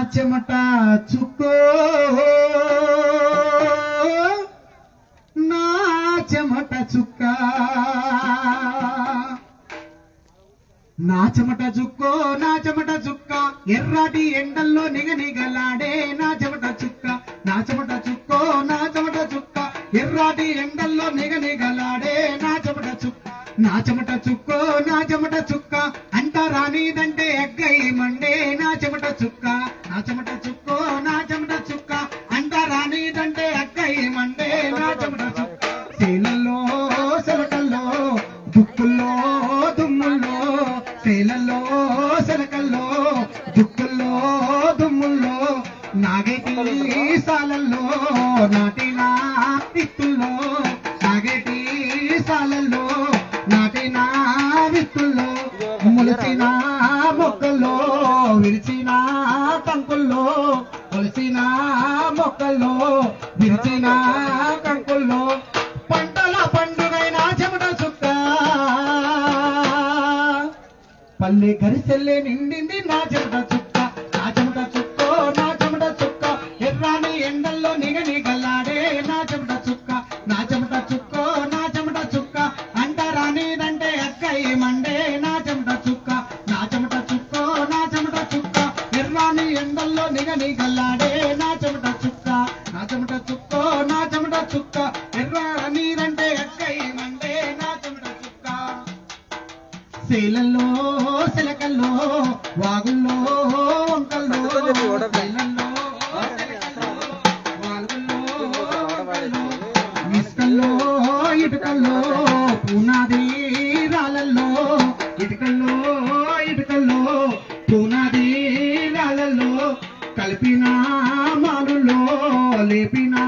నా చెమట చుక్కో నా చెమట చుక్క నా చెమట చుక్కో నా చెమట చుక్క ఎర్రాటి ఎండల్లో నిగనిగలాడే నా చెమట చుక్క నా చెమట చుక్కో నా చెమట చుక్క ఎర్రాటి ఎండల్లో నిగనిగలాడే నా చెమట చుక్క నా చెమట చుక్కో నా చెమట చుక్క అంట రానిదంటే ఎగ్గై మండే నా చెమట చుక్క నా చెమట చుక్కో నా చెమట చుక్క. అంట రానిదంటే ఎగ్గై మండే నా చెమట చుక్క. శీలల్లో సెలకల్లో దుక్కుల్లో దుమ్ముల్లో. శీలల్లో సెలకల్లో దుక్కుల్లో దుమ్ముల్లో. నాగేటి సాలల్లో నాటినా విత్తుల్లో. నాగేటి సాలల్లో నాటినా విత్తుల్లో. మొలిచిన మొక్కల్లో విరిచినా కంకుల్లో మొలిచిన మొక్కల్లో విరిచిన కంకుల్లో పంటల పండుగైన చెమట చుక్క. పల్లె గరిసెల్లే నిండింది నా చెమట చుక్క. నా చెమట చుక్కో నా చెమట చుక్క. ఎర్రాని ఎండల్లో నిగని గల్లాడే నా చెమట చుక్క. నా చెమట చుక్కో నా చెమట చుక్క. అంటారా రానిదంటే అక్కై మండే నా చెమట చుక్క. ఎండల్లో నిగ గల్లాడే నా చెమట చుక్క నా చెమట చుక్కో నా చెమట చుక్క. ఎర్ర నీరంటే మండే నా చెమట చుక్క. శీలల్లో శిలకల్లో వాగుల్లో వంకల్లో శీలల్లో, వాగుల్లో, ఇసుకల్లో ఇటుకల్లో పునాది కలిపినా మనలో లేపినా